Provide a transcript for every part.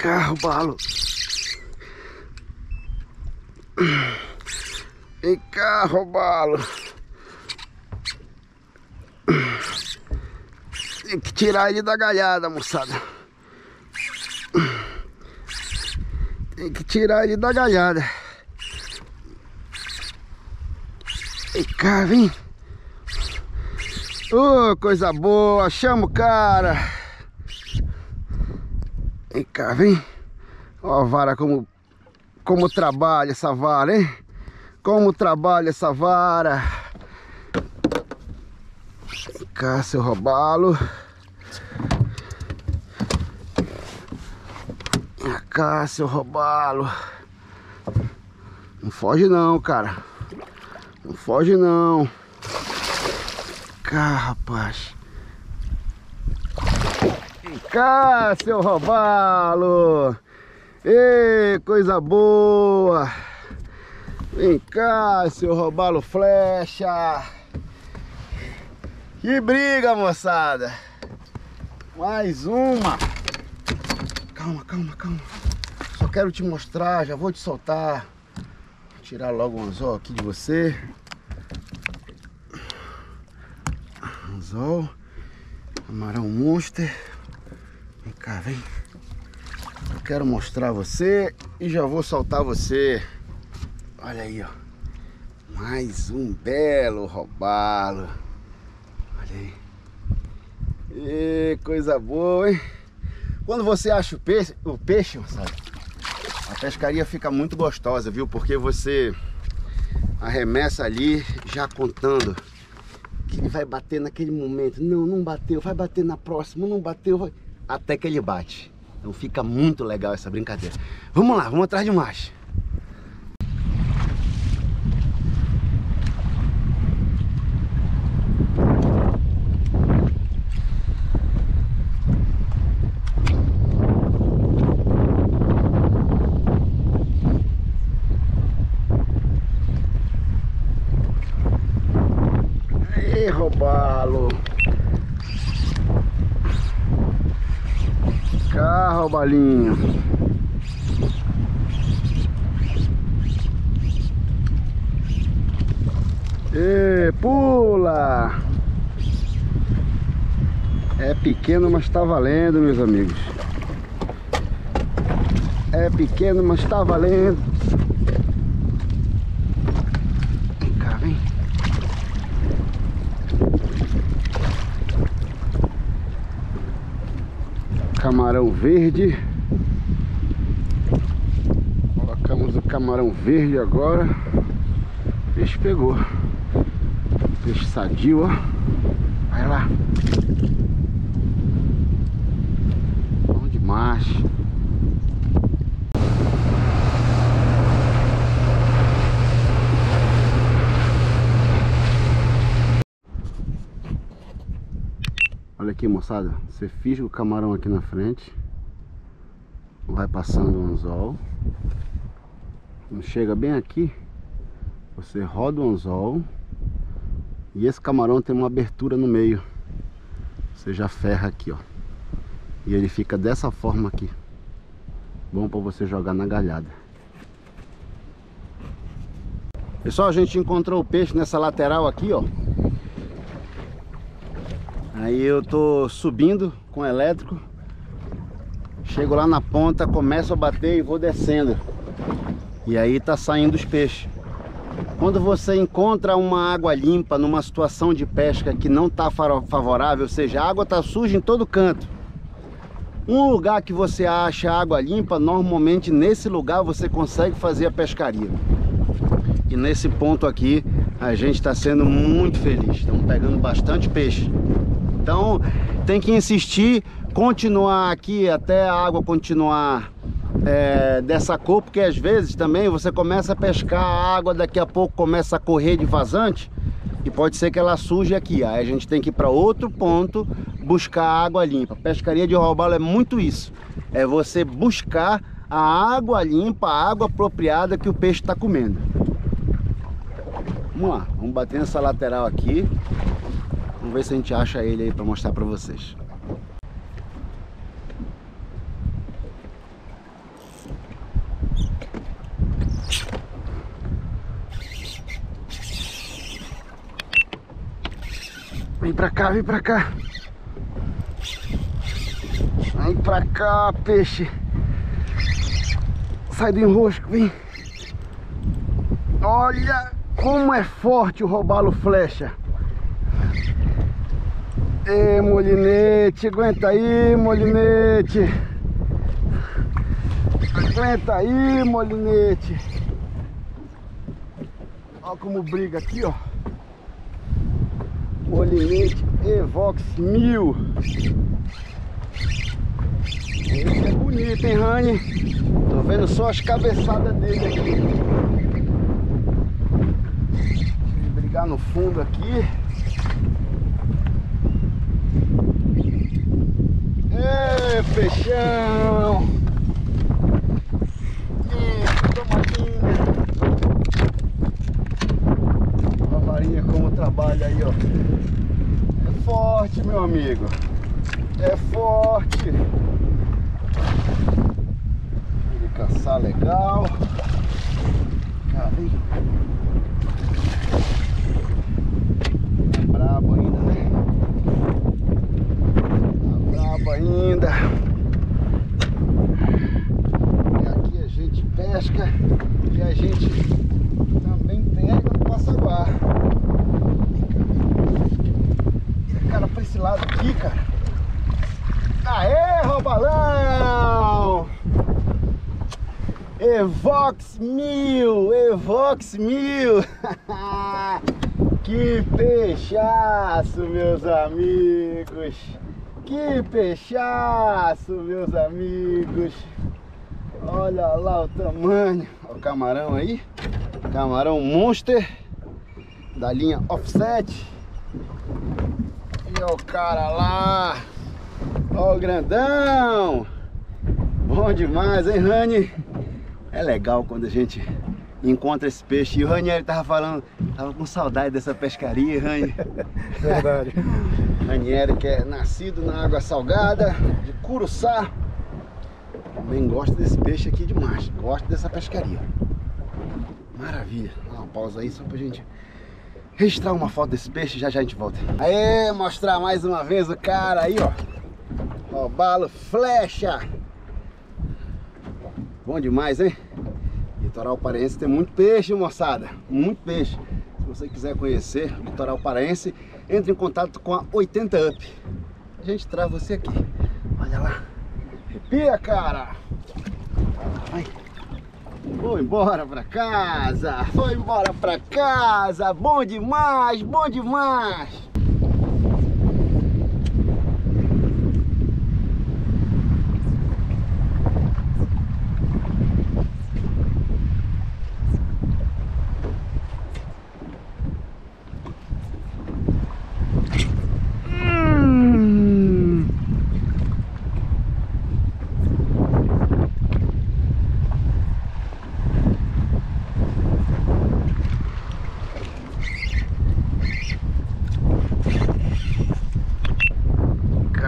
cá, balo. Vem cá, robalo. Tem que tirar ele da galhada, moçada. Tem que tirar ele da galhada. Vem cá, vem. Ô, oh, coisa boa. Chama o cara. Vem cá, vem. Ó a vara como, como trabalha essa vara, hein? Como trabalha essa vara. Vem cá, seu robalo. Vem cá, seu robalo. Não foge não, cara. Não foge não. Cá, rapaz. Cá, seu robalo. Ei, coisa boa. Vem cá, seu robalo flecha. Que briga, moçada. Mais uma. Calma, calma, calma. Só quero te mostrar, já vou te soltar. Vou tirar logo um anzol aqui de você. Anzol. Camarão monster. Vem cá, vem. Eu quero mostrar você e já vou soltar você. Olha aí, ó. Mais um belo robalo. Olha aí. E coisa boa, hein? Quando você acha o peixe, o peixe, sabe? A pescaria fica muito gostosa, viu? Porque você arremessa ali já contando que ele vai bater naquele momento. Não, não bateu, vai bater na próxima, não bateu, vai... até que ele bate. Então fica muito legal essa brincadeira. Vamos lá, vamos atrás de mais. Cá, robalinho. E pula! É pequeno, mas está valendo, meus amigos. É pequeno, mas está valendo. Camarão verde. Colocamos o camarão verde agora. O peixe pegou. Peixe sadio, ó. Vai lá. Bom demais. Aqui moçada, você fisga o camarão aqui na frente. Vai passando o anzol. Quando chega bem aqui Você roda o anzol. E esse camarão tem uma abertura no meio. Você já ferra aqui ó. E ele fica dessa forma aqui. Bom para você jogar na galhada. Pessoal, a gente encontrou o peixe nessa lateral aqui ó Aí eu tô subindo com elétrico Chego lá na ponta, começo a bater e vou descendo E aí tá saindo os peixes Quando você encontra uma água limpa numa situação de pesca que não tá favorável Ou seja, a água tá suja em todo canto um lugar que você acha água limpa, normalmente nesse lugar você consegue fazer a pescaria. E nesse ponto aqui, a gente está sendo muito feliz. Estamos pegando bastante peixe. Então tem que insistir, continuar aqui até a água continuar é, dessa cor, porque às vezes também você começa a pescar a água, daqui a pouco começa a correr de vazante e pode ser que ela suje aqui. Aí a gente tem que ir para outro ponto buscar água limpa. Pescaria de robalo é muito isso. É você buscar a água limpa, a água apropriada que o peixe está comendo. Vamos lá, vamos bater nessa lateral aqui. Vamos ver se a gente acha ele aí para mostrar para vocês. Vem pra cá, vem pra cá. Vem pra cá, peixe. Sai do enrosco, vem. Olha como é forte o robalo flecha. Ê, molinete, aguenta aí, molinete. Aguenta aí, molinete. Olha como briga aqui, ó. Molinete Evox 1000. Esse é bonito, hein, Rani? Tô vendo só as cabeçadas dele aqui. Deixa ele brigar no fundo aqui. Ê, peixão! Ih, tomadinha! A varinha como trabalha aí, ó. É forte, meu amigo. É forte. Ele caçar legal. Cara, aí. Tá brabo ainda, né? Tá brabo ainda. E aqui a gente pesca e a gente também pega no passaguar. Cara, pra esse lado aqui, cara. Aê, roubalão! Evox mil, Evox mil. que peixaço, meus amigos. Que peixaço, meus amigos. Olha lá o tamanho. Olha o camarão aí. Camarão monster da linha offset. E o cara lá. Ó o grandão. Bom demais, hein, Rani? É legal quando a gente encontra esse peixe. E o Ranieri tava falando, tava com saudade dessa pescaria, Rani. Verdade. Ranieri que é nascido na água salgada, de Curuçá. Também gosta desse peixe aqui demais. Gosta dessa pescaria. Maravilha. Dá uma pausa aí só pra gente registrar uma foto desse peixe já já a gente volta. Aê, mostrar mais uma vez o cara aí, ó. Robalo flecha. Bom demais, hein? Litoral Paraense tem muito peixe, moçada. Muito peixe. Se você quiser conhecer o Litoral Paraense, entre em contato com a 80 Up. A gente traz você aqui. Olha lá. Arrepia, cara. Vai. Vou embora pra casa. Vou embora pra casa. Bom demais, bom demais.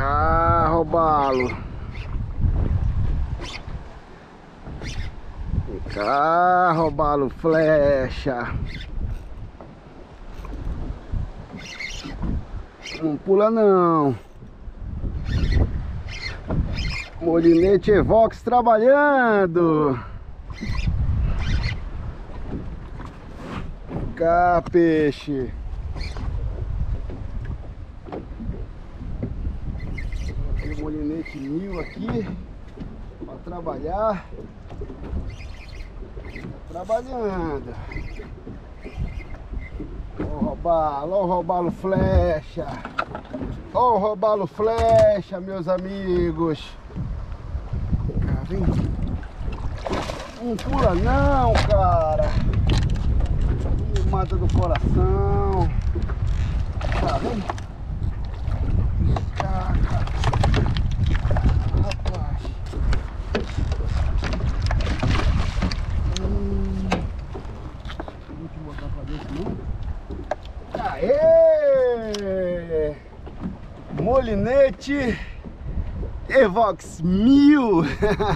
Carro balo. Carro balo flecha. Não pula não. Molinete Evox trabalhando. Cá, peixe. Tem o molinete mil aqui para trabalhar. Trabalhando. Ó o robalo, ó o robalo flecha. Ó o robalo flecha, meus amigos. Vem. Não pula não, cara. Mata do coração. Tá vendo? Cara. Rapaz. Hum. Não te botar pra dentro. Aê! Molinete Evox 1000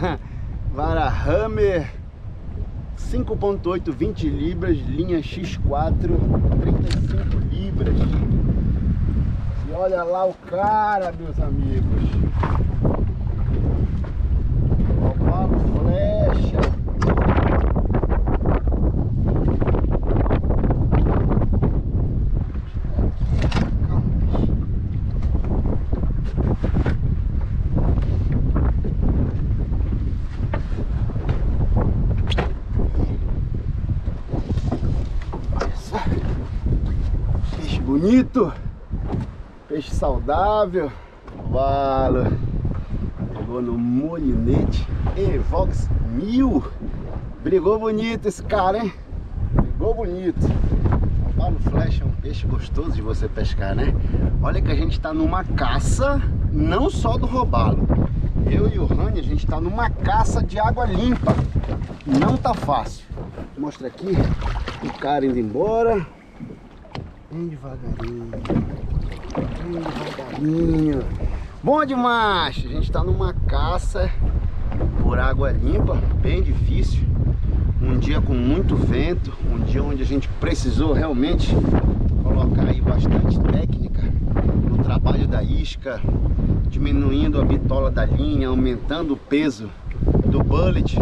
Vara Hammer 5.8, 20 libras, linha X4, 35 libras Olha lá o cara, meus amigos. Robalo flecha. Peixe bonito, peixe saudável, valo. Pegou no molinete Evox 1000. Brigou bonito esse cara, hein? Brigou bonito. Valo flecha é um peixe gostoso de você pescar, né? Olha que a gente tá numa caça, não só do robalo. Eu e o Rani, a gente tá numa caça de água limpa. Não tá fácil. Mostra aqui o cara indo embora. Bem devagarinho. Bem devagarinho. Bom demais! A gente tá numa caça por água limpa, bem difícil. Um dia com muito vento, um dia onde a gente precisou realmente colocar aí bastante técnica no trabalho da isca, diminuindo a bitola da linha, aumentando o peso do bullet,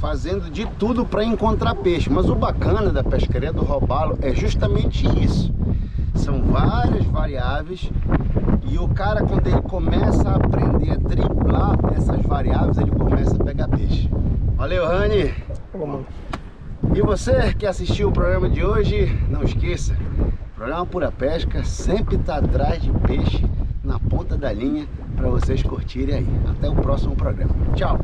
fazendo de tudo para encontrar peixe. Mas o bacana da pescaria do robalo é justamente isso. São várias variáveis e o cara quando ele começa a aprender a driblar essas variáveis, ele começa a pegar peixe. Valeu, Rani! E você que assistiu o programa de hoje, não esqueça, o programa Pura Pesca sempre está atrás de peixe na ponta da linha para vocês curtirem aí. Até o próximo programa. Tchau!